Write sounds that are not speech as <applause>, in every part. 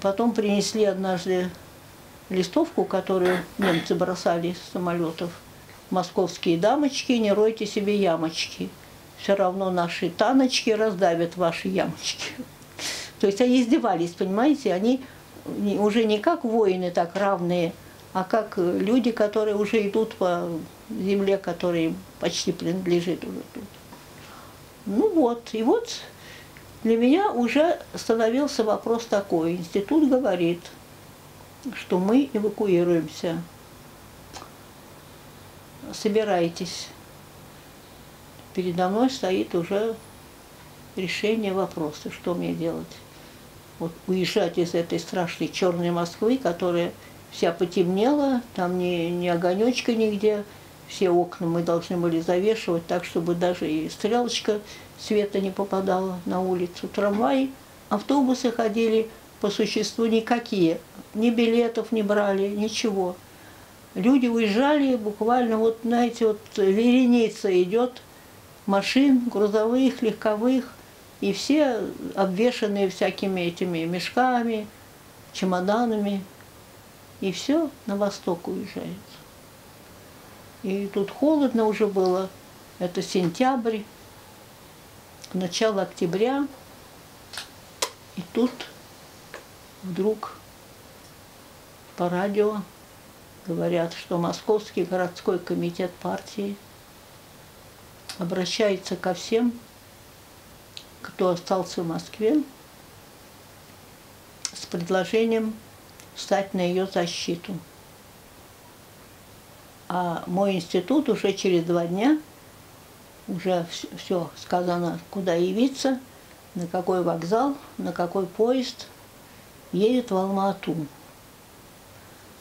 Потом принесли однажды листовку, которую немцы бросали с самолетов. Московские дамочки, не ройте себе ямочки. Все равно наши таночки раздавят ваши ямочки. То есть они издевались, понимаете? Они уже не как воины так равные, а как люди, которые уже идут по земле, которая почти принадлежит уже тут. Ну вот, и вот для меня уже становился вопрос такой. Институт говорит, что мы эвакуируемся. Собирайтесь. Передо мной стоит уже решение вопроса, что мне делать. Вот уезжать из этой страшной черной Москвы, которая вся потемнела, там ни, ни огонечка нигде, все окна мы должны были завешивать так, чтобы даже и стрелочка света не попадала на улицу. Трамваи, автобусы ходили по существу никакие. Ни билетов не брали, ничего. Люди уезжали буквально, вот знаете, вот вереница идет машин, грузовых, легковых, и все обвешанные всякими этими мешками, чемоданами. И все на восток уезжает. И тут холодно уже было. Это сентябрь, начало октября. И тут вдруг по радио говорят, что Московский городской комитет партии обращается ко всем, кто остался в Москве, с предложением встать на ее защиту. А мой институт уже через два дня, уже все сказано, куда явиться, на какой вокзал, на какой поезд, едет в Алма-Ату.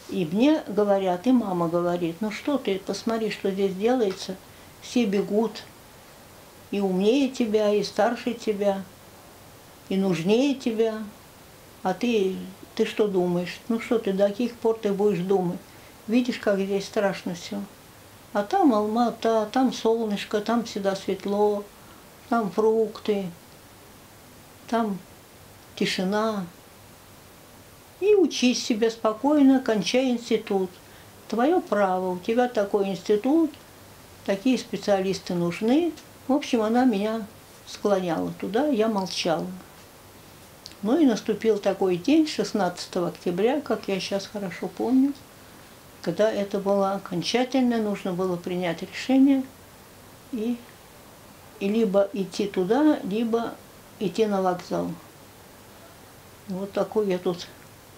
И мне говорят, и мама говорит, ну что ты, посмотри, что здесь делается, все бегут, и умнее тебя, и старше тебя, и нужнее тебя, а ты, ты что думаешь? Ну что ты, до каких пор ты будешь думать? Видишь, как здесь страшно все. А там Алмата, там солнышко, там всегда светло, там фрукты, там тишина. И учись себе спокойно, кончай институт. Твое право, у тебя такой институт, такие специалисты нужны. В общем, она меня склоняла туда, я молчала. Ну и наступил такой день, 16 октября, как я сейчас хорошо помню, когда это было окончательно, нужно было принять решение и, и либо идти туда, либо идти на вокзал. Вот такую я тут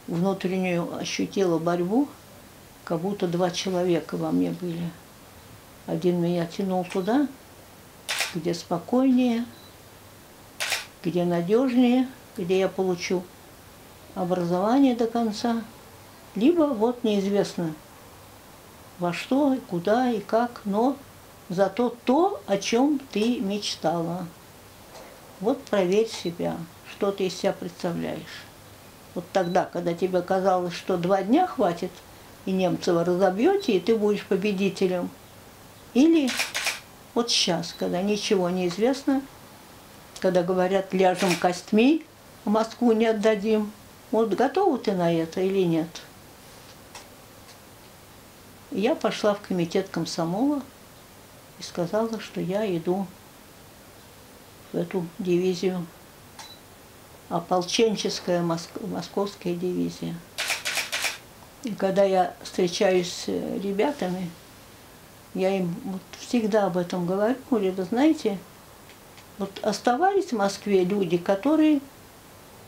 внутреннюю ощутила борьбу, как будто два человека во мне были. Один меня тянул туда, где спокойнее, где надежнее, где я получу образование до конца, либо вот неизвестно, во что, куда и как, но зато то, о чем ты мечтала. Вот проверь себя, что ты из себя представляешь. Вот тогда, когда тебе казалось, что два дня хватит, и немцева разобьете, и ты будешь победителем. Или вот сейчас, когда ничего не известно, когда говорят, ляжем костьми, Москву не отдадим. Вот готова ты на это или нет? Я пошла в комитет комсомола и сказала, что я иду в эту дивизию, ополченческая московская дивизия. И когда я встречаюсь с ребятами, я им вот всегда об этом говорю, говорю, вы знаете, вот оставались в Москве люди, которые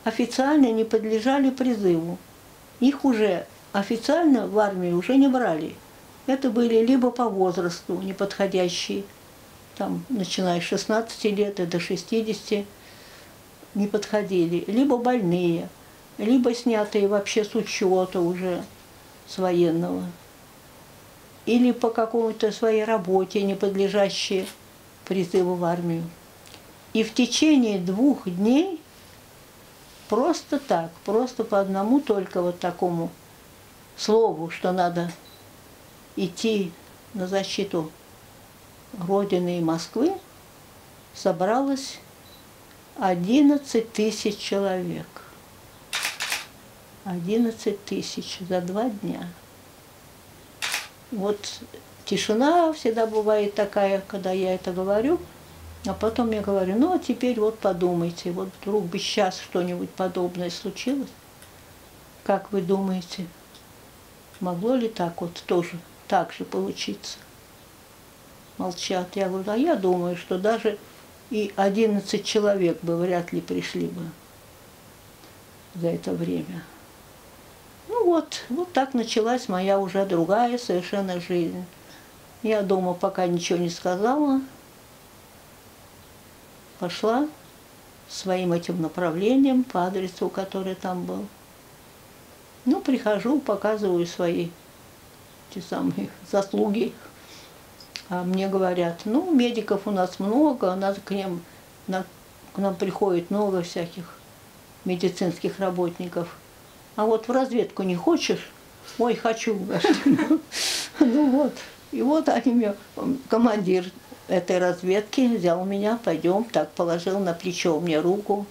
официально не подлежали призыву. Их уже официально в армию уже не брали. Это были либо по возрасту неподходящие, там, начиная с 16 лет и до 60 не подходили, либо больные, либо снятые вообще с учета уже с военного, или по какому-то своей работе, не подлежащие призыву в армию. И в течение двух дней просто так, просто по одному только вот такому слову, что надо идти на защиту Родины и Москвы, собралось 11 тысяч человек. 11 тысяч за два дня. Вот тишина всегда бывает такая, когда я это говорю, а потом я говорю, ну а теперь вот подумайте, вот вдруг бы сейчас что-нибудь подобное случилось, как вы думаете, могло ли так вот тоже так же получиться? Молчат. Я говорю, а я думаю, что даже и 11 человек бы вряд ли пришли бы за это время. Ну вот, вот так началась моя уже другая совершенно жизнь. Я дома пока ничего не сказала, пошла своим этим направлением по адресу, который там был. Ну, прихожу, показываю свои те самые заслуги. А мне говорят, ну, медиков у нас много, надо к ним, на, к нам приходит много всяких медицинских работников. А вот в разведку не хочешь? Ой, хочу. <laughs> Ну вот. И вот они мне, командир этой разведки взял меня, пойдем, так положил на плечо мне руку.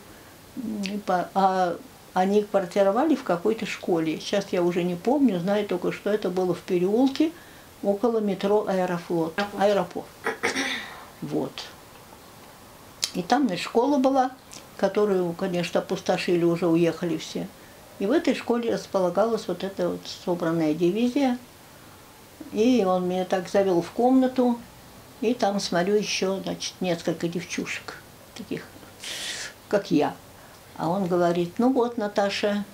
А они квартировали в какой-то школе. Сейчас я уже не помню, знаю только, что это было в переулке около метро Аэрофлот. Аэропорт. Вот. И там значит, школа была, которую, конечно, опустошили, уже уехали все. И в этой школе располагалась вот эта вот собранная дивизия. И он меня так завел в комнату, и там смотрю еще, значит, несколько девчушек, таких, как я. А он говорит, ну вот, Наташа,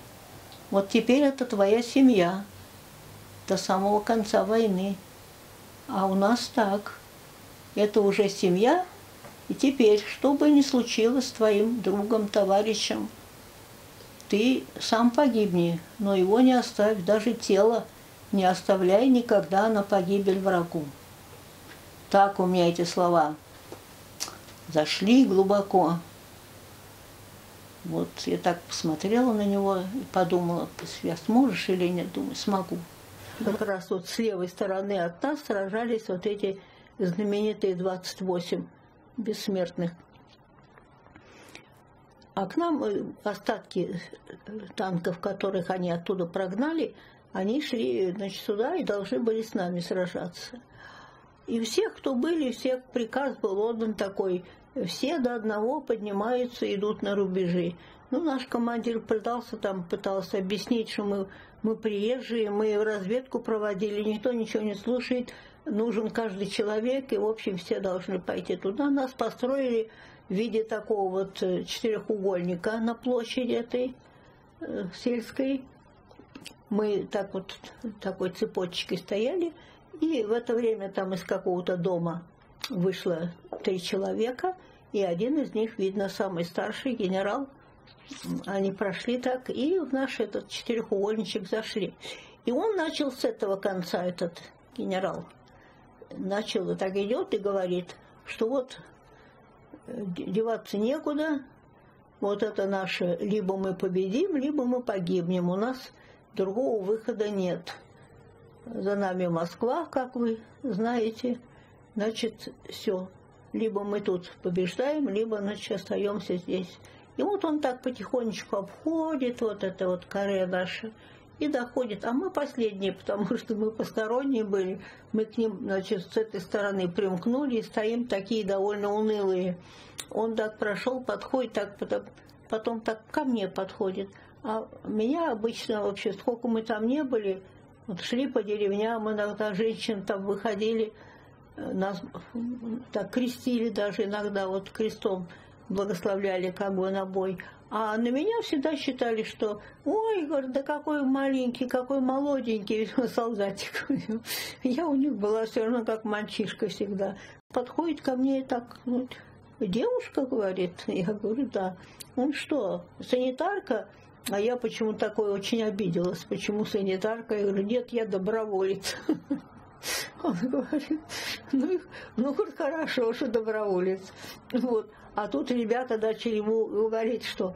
вот теперь это твоя семья до самого конца войны. А у нас так. Это уже семья, и теперь, что бы ни случилось с твоим другом, товарищем, ты сам погибни, но его не оставь, даже тело не оставляй никогда на погибель врагу. Так у меня эти слова зашли глубоко. Вот я так посмотрела на него и подумала, я сможешь или нет, думаю, смогу. Как раз вот с левой стороны от нас сражались вот эти знаменитые 28 бессмертных. А к нам э, остатки э, танков, которых они оттуда прогнали, они шли значит, сюда и должны были с нами сражаться. И всех, кто были, всех приказ был отдан такой, все до одного поднимаются, идут на рубежи. Ну, наш командир пытался там, пытался объяснить, что мы, мы приезжие, мы разведку проводили, никто ничего не слушает, нужен каждый человек, и, в общем, все должны пойти туда. Нас построили в виде такого вот э, четырехугольника на площади этой э, сельской. Мы так вот такой цепочкой стояли – и в это время там из какого-то дома вышло три человека, и один из них, видно, самый старший генерал. Они прошли так, и в наш этот четырехугольничек зашли. И он начал с этого конца, этот генерал, начал и так идет и говорит, что вот э, деваться некуда, вот это наше, либо мы победим, либо мы погибнем, у нас другого выхода нет за нами Москва, как вы знаете, значит, все. Либо мы тут побеждаем, либо, значит, остаемся здесь. И вот он так потихонечку обходит вот это вот каре наше и доходит. А мы последние, потому что мы посторонние были. Мы к ним, значит, с этой стороны примкнули и стоим такие довольно унылые. Он так прошел, подходит, так потом, потом так ко мне подходит. А меня обычно вообще, сколько мы там не были, вот шли по деревням, иногда женщин там выходили, нас так крестили даже иногда, вот крестом благословляли как бы на бой. А на меня всегда считали, что ой, да какой маленький, какой молоденький <laughs> солдатик. Я у них была все равно как мальчишка всегда. Подходит ко мне и так, вот, девушка, говорит, я говорю, да. Он что, санитарка? А я почему такой очень обиделась, почему санитарка. Я говорю, нет, я доброволец. <laughs> <laughs> Он говорит, ну, ну хорошо, что доброволец. Вот. А тут ребята начали ему говорить, что,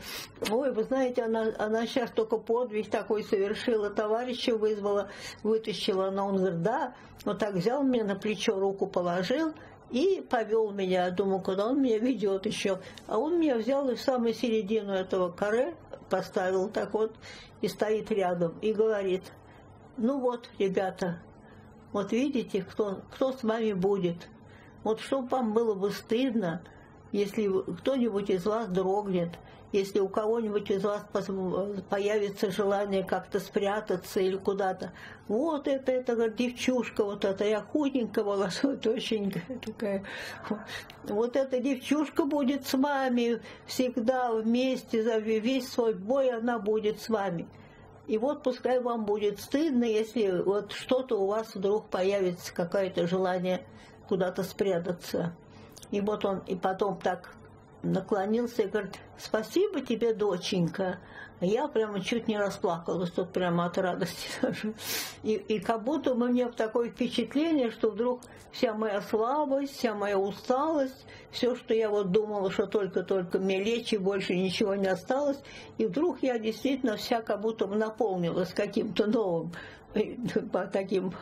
ой, вы знаете, она, она сейчас только подвиг такой совершила, товарища вызвала, вытащила. Она, он говорит, да, вот так взял меня на плечо, руку положил, и повел меня. Думаю, куда он меня ведет еще. А он меня взял и в самую середину этого каре поставил так вот и стоит рядом и говорит, ну вот, ребята, вот видите, кто, кто с вами будет. Вот чтобы вам было бы стыдно, если кто-нибудь из вас дрогнет, если у кого-нибудь из вас появится желание как-то спрятаться или куда-то. Вот это, это говорит, девчушка, вот эта я худенькая вот очень такая. Вот эта девчушка будет с вами всегда вместе, за весь свой бой она будет с вами. И вот пускай вам будет стыдно, если вот что-то у вас вдруг появится, какое-то желание куда-то спрятаться. И вот он и потом так наклонился и говорит, спасибо тебе, доченька. Я прямо чуть не расплакалась тут прямо от радости <laughs> даже. И, и как будто у меня такое впечатление, что вдруг вся моя слабость, вся моя усталость, все, что я вот думала, что только-только мне лечь и больше ничего не осталось, и вдруг я действительно вся как будто наполнилась каким-то новым <laughs> таким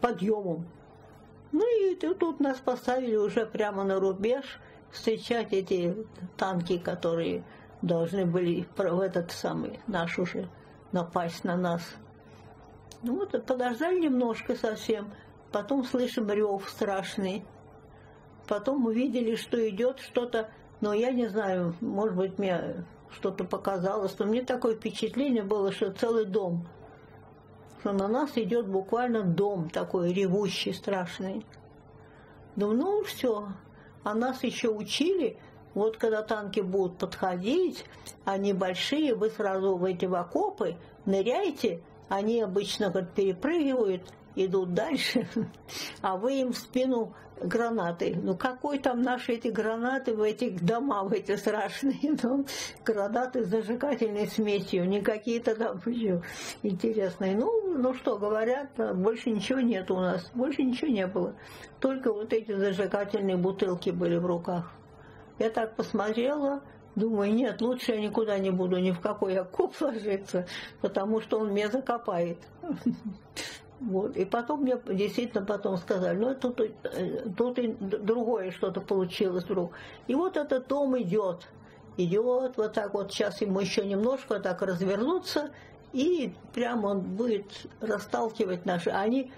подъемом. Ну и тут нас поставили уже прямо на рубеж встречать эти танки, которые должны были в этот самый наш уже напасть на нас. Ну вот подождали немножко совсем, потом слышим рев страшный. Потом увидели, что идет что-то, но я не знаю, может быть, мне что-то показалось, но мне такое впечатление было, что целый дом – что на нас идет буквально дом такой ревущий, страшный. Думаю, ну все, а нас еще учили, вот когда танки будут подходить, они большие, вы сразу в эти окопы ныряйте, они обычно как перепрыгивают, идут дальше, <laughs> а вы им в спину гранаты. Ну какой там наши эти гранаты в этих домах, эти страшные, <laughs> ну, гранаты с зажигательной смесью, не какие-то там еще интересные. Ну, ну что, говорят, больше ничего нет у нас, больше ничего не было. Только вот эти зажигательные бутылки были в руках. Я так посмотрела, Думаю, нет, лучше я никуда не буду, ни в какой окоп <laughs> ложиться, потому что он меня закопает. Вот. И потом мне действительно потом сказали, ну тут, э, тут и другое что-то получилось вдруг. И вот этот дом идет, идет вот так вот, сейчас ему еще немножко так развернуться, и прямо он будет расталкивать наши. Они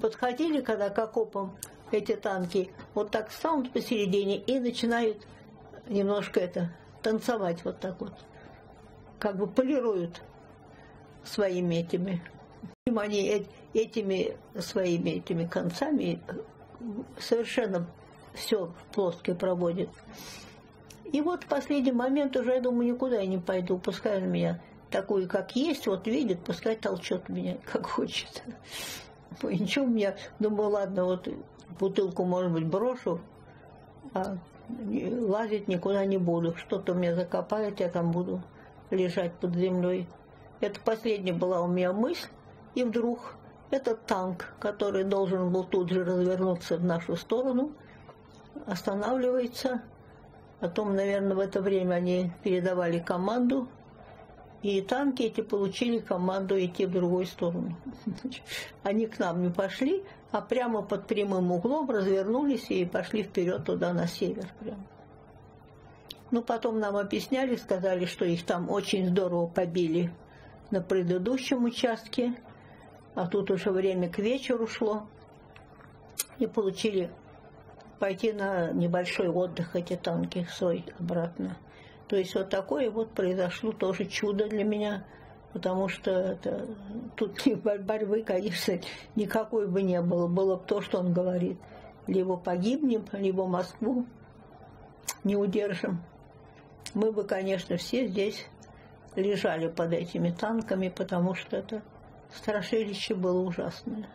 подходили, когда к окопам эти танки, вот так станут посередине и начинают немножко это танцевать вот так вот, как бы полируют своими этими они этими своими этими концами совершенно все плоское проводит. И вот в последний момент уже, я думаю, никуда я не пойду, пускай он меня такую, как есть, вот видит, пускай толчет меня, <laughs> как хочет. И ничего, меня, думаю, ладно, вот бутылку, может быть, брошу, а лазить никуда не буду. Что-то меня закопает, я там буду лежать под землей. Это последняя была у меня мысль. И вдруг этот танк, который должен был тут же развернуться в нашу сторону, останавливается. Потом, наверное, в это время они передавали команду, и танки эти получили команду идти в другую сторону. <laughs> Они к нам не пошли, а прямо под прямым углом развернулись и пошли вперед туда, на север. Прямо. Ну, потом нам объясняли, сказали, что их там очень здорово побили на предыдущем участке, а тут уже время к вечеру шло, и получили пойти на небольшой отдых эти танки свой обратно. То есть вот такое вот произошло тоже чудо для меня, потому что это, тут борьбы, конечно, никакой бы не было. Было бы то, что он говорит. Либо погибнем, либо Москву не удержим. Мы бы, конечно, все здесь лежали под этими танками, потому что это страшилище было ужасное.